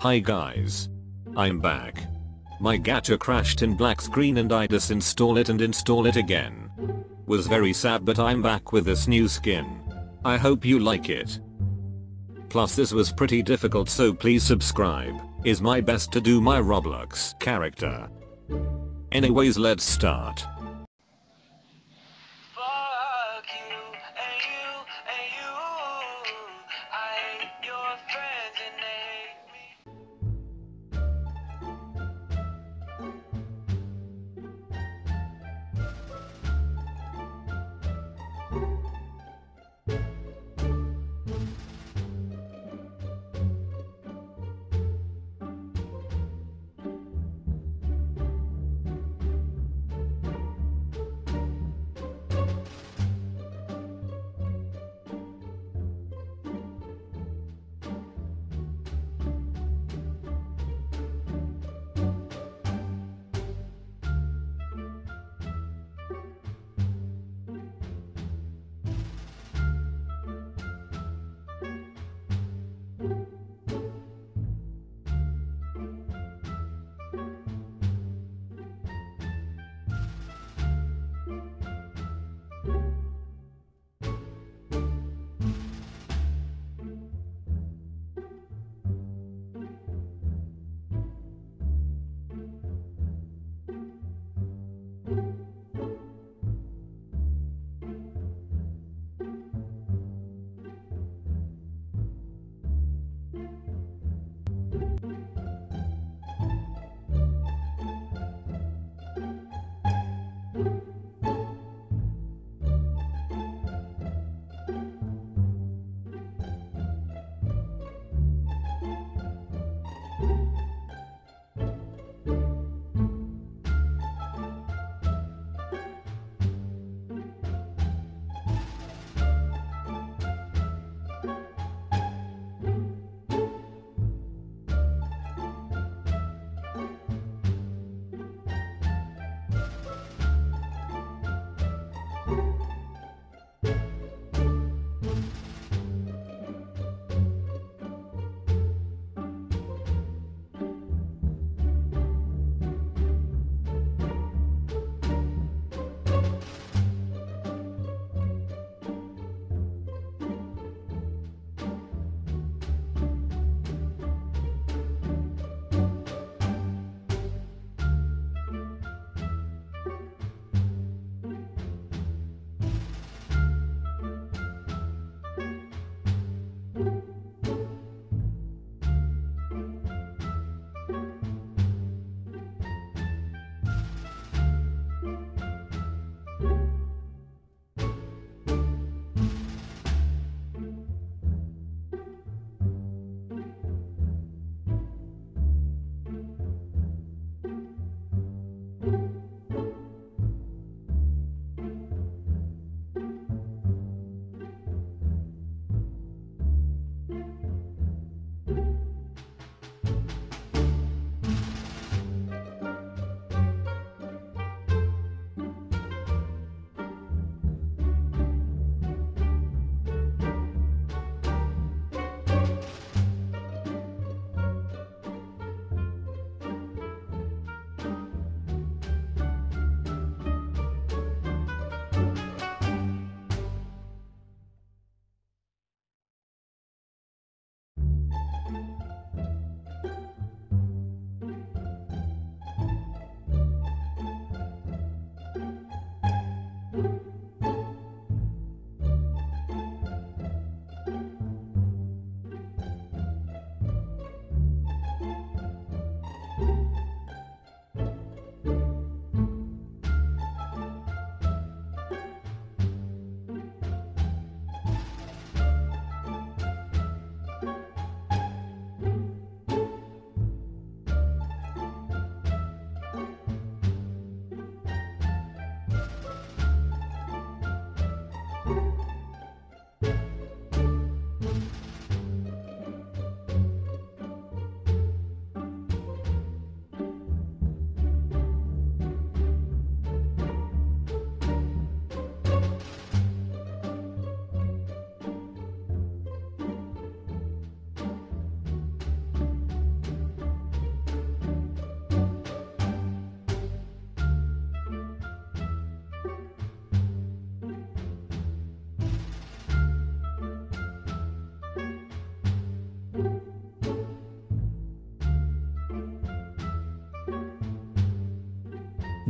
Hi guys. I'm back. My gacha crashed in black screen and I disinstall it and install it again. Was very sad but I'm back with this new skin. I hope you like it. Plus this was pretty difficult so please subscribe. Is my best to do my Roblox character. Anyways let's start.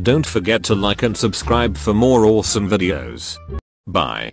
Don't forget to like and subscribe for more awesome videos. Bye.